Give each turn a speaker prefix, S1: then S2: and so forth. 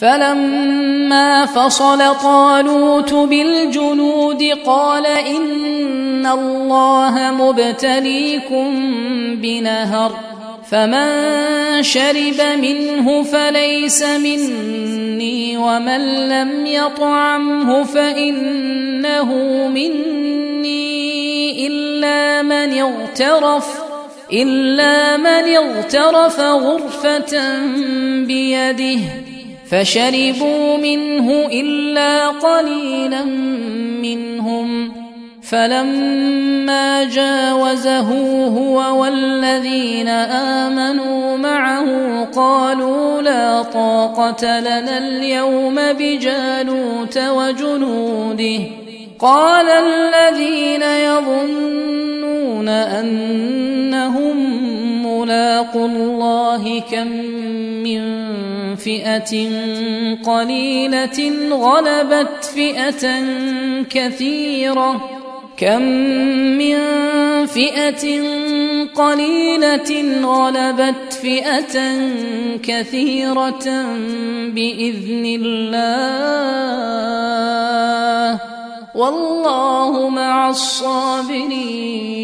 S1: فلما فصل طالوت بالجنود قال إن الله مبتليكم بنهر فمن شرب منه فليس مني ومن لم يطعمه فإنه مني إلا من اغترف إلا من اغترف غرفة بيده فشربوا منه إلا قليلا منهم. فلما جاوزه هو والذين آمنوا معه قالوا لا طاقة لنا اليوم بجالوت وجنوده. قال الذين يظنون أنهم ملاقوا الله كم من فئة قليلة غلبت فئة كثيرة كم من فئة قليلة غلبت فئة كثيرة بإذن الله والله مع الصابرين